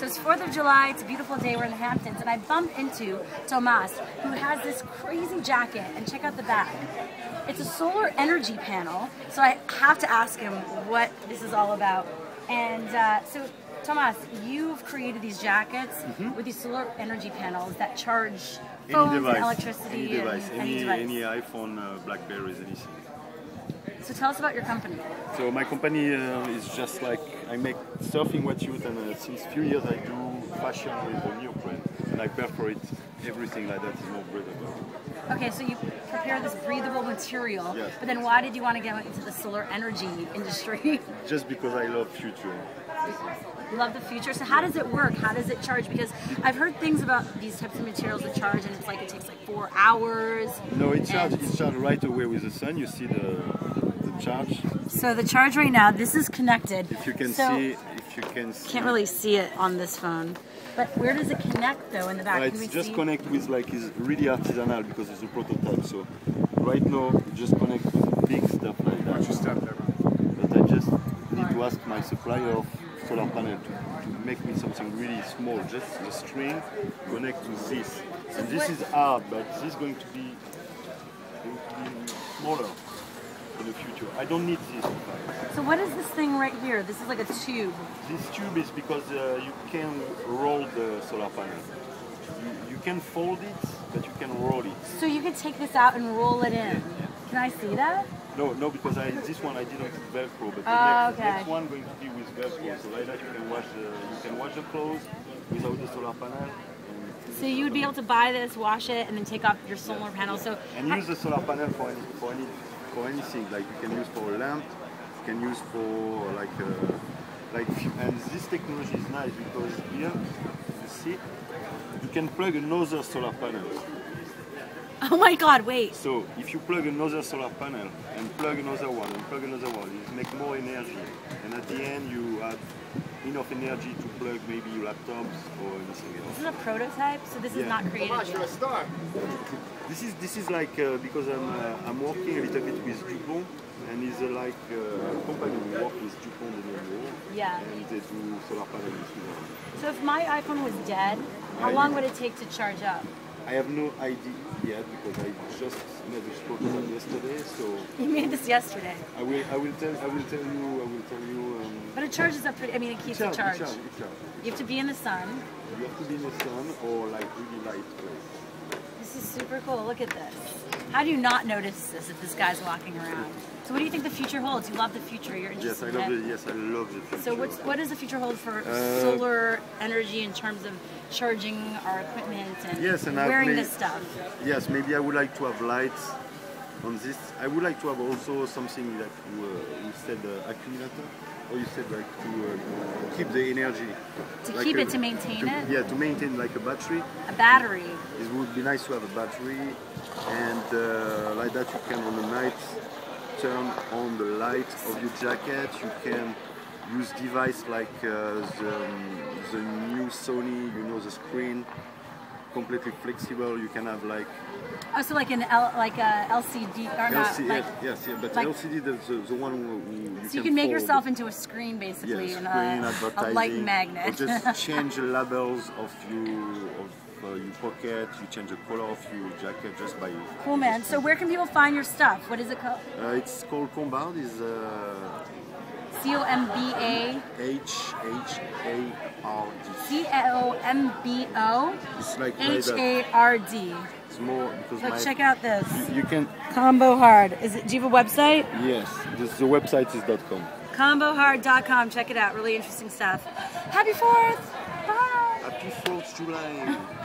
So it's 4th of July, it's a beautiful day, we're in the Hamptons, and I bump into Tomas, who has this crazy jacket, and check out the back. It's a solar energy panel, so I have to ask him what this is all about. And uh, so, Tomas, you've created these jackets Mm-hmm. with these solar energy panels that charge Any phones device, and electricity any device, and any, device. any iPhone, uh, BlackBerries, anything. So tell us about your company. So my company uh, is just like I make surfing wetsuit, and uh, since few years I do fashion with the neoprene, and I perforate everything like that is more breathable. Okay, so you prepare this breathable material, Yes. but then why did you want to get into the solar energy industry? Just because I love future. you love the future. So how does it work? How does it charge? Because I've heard things about these types of materials that charge, and it's like it takes like four hours. No, it charges it charges right away with the sun. You see the the charge. So the charge right now, this is connected. If you can so, see, if you can see. Can't really see it on this phone. But where does it connect though in the back? Uh, it's just see? connect with like it's really artisanal because it's a prototype. So right now just connect with big stuff like that. You step there, But I just need to ask my supplier of solar panel to, to make me something really small, just the string connect to this. And this what- is hard, but this is going to be, going to be smaller in the future. I don't need this. So what is this thing right here? This is like a tube. This tube is because uh, you can roll the solar panel. You, you can fold it, but you can roll it. So you can take this out and roll it in. Can I see that? No, no, because I, this one I didn't Velcro, but the Oh, next, okay. next one going to be with Velcro. So like that you can wash the you can wash the clothes without the solar panel So you would be able to buy this, wash it, and then take off your solar panel. So and use the solar panel for any, for any for anything. Like you can use for a lamp, you can use for like uh, like and this technology is nice because here you see you can plug another solar panel. Oh my God! Wait. So if you plug another solar panel and plug another one and plug another one, you make more energy. And at the end you have enough energy to plug maybe your laptops or anything This else. is a prototype, so this is not created yet. This is this is like uh, because I'm uh, I'm working a little bit with Dupont and it's uh, like uh, a company we work with Dupont de Nemours Yeah. and they do solar panel in Sweden. So if my iPhone was dead, how long would it take to charge up? I have no idea yet because I just made this prototype yesterday, so You made this yesterday, I will I will tell I will tell you I will tell you um, but it charges up pretty. I mean, it keeps charge, the charge. charge, charge. You have to be in the sun. You have to be in the sun or like really light place. Super cool. Look at this. How do you not notice this if this guy's walking around? So what do you think the future holds? You love the future. You're Yes, I love in it. Yes, I love the future. So what's, what does the future hold for Uh, solar energy in terms of charging our equipment and Yes, and wearing made- this stuff? Yes, maybe I would like to have lights on this. I would like to have also something like you, uh, said uh, accumulator, or you said like to uh, keep the energy. To Like keep a- it, to maintain to- it? Yeah, to maintain like a battery. A battery. It would be nice to have a battery, and uh, like that you can on the night turn on the light of your jacket. You can use device like uh, the, the new Sony, you know, the screen, completely flexible. You can have like Oh, so like an L, like a LCD or not? LCD, Like, yes, yes, yeah, but like- LCD, the, the, the one who, you so you can make fold. yourself into a screen basically, yes, and screen, a, a light or magnet. just change the labels of your of uh, your pocket. You change the color of your jacket just by. cool, man. So where can people find your stuff? What is it called? Uh, it's called Combard. Is uh, C O M B A H H A R D. C O M B O It's like like H that. A R D. It's more because Look, my, check out this. You, you can Combo Hard. Is it? Do you have a website? yes. This, the website is .com. combohard.com. Check it out. Really interesting stuff. Happy 4th. Bye. Happy 4th July.